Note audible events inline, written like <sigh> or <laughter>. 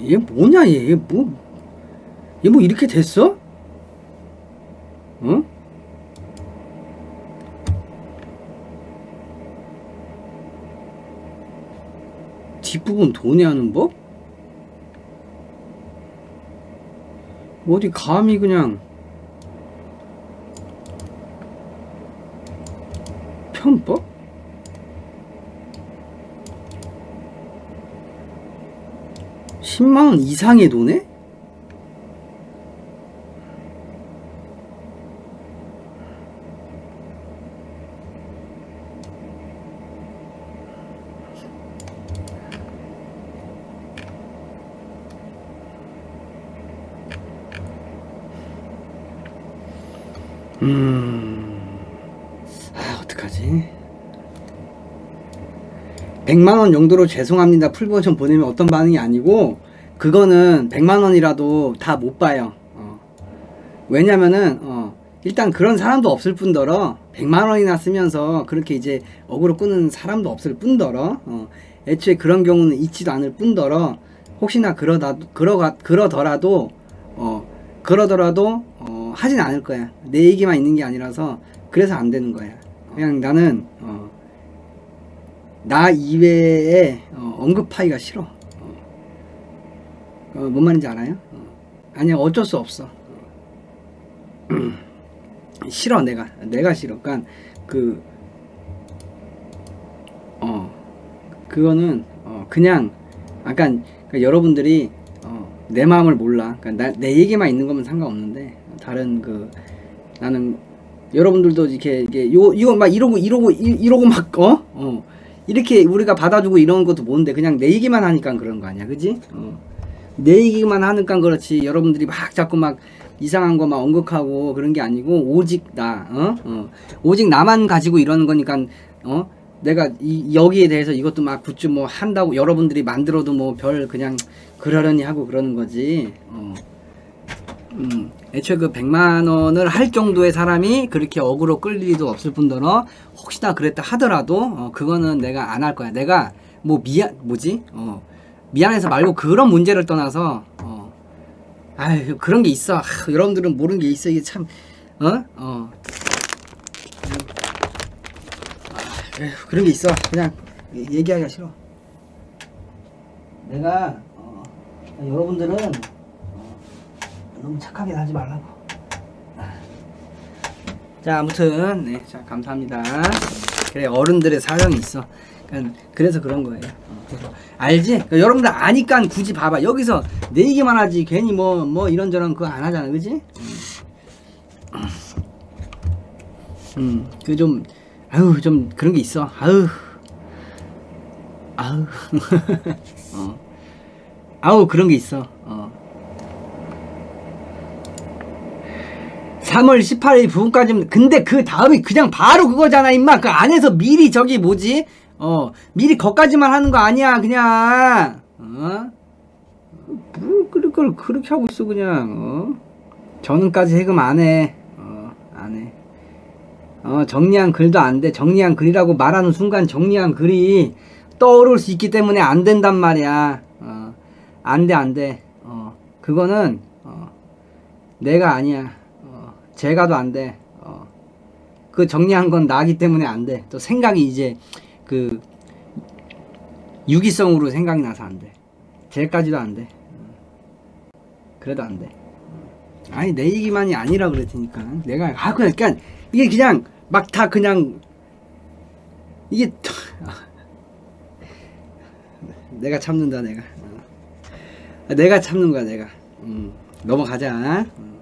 얘 뭐냐 얘 뭐 얘 뭐 이렇게 됐어? 어? 뒷부분 돈이하는 법? 어디 감히 그냥 편법? 십만원 이상의 돈에? 음, 아, 어떡하지? 100만원 정도로 죄송합니다. 풀버전 보내면 어떤 반응이 아니고, 그거는 100만 원이라도 다 못 봐요. 어. 왜냐면은, 어, 일단 그런 사람도 없을 뿐더러, 100만 원이나 쓰면서 그렇게 이제 어그로 끄는 사람도 없을 뿐더러, 어, 애초에 그런 경우는 있지도 않을 뿐더러, 혹시나 그러다, 그러가, 그러더라도, 어, 그러더라도, 어, 하진 않을 거야. 내 얘기만 있는 게 아니라서, 그래서 안 되는 거야. 그냥 나는, 어, 나 이외에 어, 언급하기가 싫어. 어. 어, 뭔 말인지 알아요? 어. 아니야 어쩔 수 없어. 어. <clears throat> 싫어 내가 내가 싫어. 그러니까 그 어, 그거는 어, 그냥 아까 그러니까 여러분들이 어, 내 마음을 몰라. 그러니까 나, 내 얘기만 있는 거면 상관없는데 다른 그 나는 여러분들도 이렇게 이게 요 이거 막 이러고 이러고 이- 이러고 막 어? 어. 이렇게 우리가 받아주고 이런 것도 뭔데 그냥 내 얘기만 하니까 그런 거 아니야 그지? 어. 내 얘기만 하니까 그렇지 여러분들이 막 자꾸 막 이상한 거 막 언급하고 그런 게 아니고 오직 나 어? 어. 오직 나만 가지고 이러는 거니까 어? 내가 이, 여기에 대해서 이것도 막 굿즈 뭐 한다고 여러분들이 만들어도 뭐 별 그냥 그러려니 하고 그러는 거지 어. 음, 애초에 그 100만 원을 할 정도의 사람이 그렇게 어그로 끌 일도 없을 뿐더러 혹시나 그랬다 하더라도 어, 그거는 내가 안 할 거야. 내가 뭐 미안 뭐지? 어, 미안해서 말고 그런 문제를 떠나서 어, 아유 그런 게 있어. 하, 여러분들은 모르는 게 있어. 이게 참 어? 어. 아, 에휴, 그런 게 있어. 그냥 얘- 얘기하기가 싫어. 내가 어, 여러분들은 어, 너무 착하게 하지 말라고. 자 아무튼 네, 자 감사합니다. 그래 어른들의 사정이 있어. 그러니까 그래서 그런 거예요. 어, 알지? 그러니까 여러분들 아니까 굳이 봐봐. 여기서 내 얘기만 하지 괜히 뭐뭐 이런저런 그거 안 하잖아, 그지? 음, 그 좀 아유 좀 그런 게 있어. 아유, 아유, <laughs> 어, 아우 그런 게 있어. 어. 3월 18일 부분까지는 근데 그 다음이 그냥 바로 그거잖아 임마 그 안에서 미리 저기 뭐지 어 미리 거까지만 하는 거 아니야 그냥 어? 뭐 그걸 그렇게 하고 있어 그냥 어? 저는까지 해금 안해 어 안해 어 정리한 글도 안돼 정리한 글이라고 말하는 순간 정리한 글이 떠오를 수 있기 때문에 안 된단 말이야 어 안돼 안돼 어 그거는 어 내가 아니야 어, 제가도 안 돼. 어, 그 정리한 건 나기 때문에 안 돼. 또 생각이 이제 그 유기성으로 생각이 나서 안 돼. 쟤까지도 안 돼. 어, 그래도 안 돼. 아니 내 얘기만이 아니라 그럴 테니까 내가 아 그냥 그냥 이게 그냥 막 다 그냥 이게 <laughs> 내가 참는다 내가 어. 내가 참는 거야 내가 음, 넘어가자 음.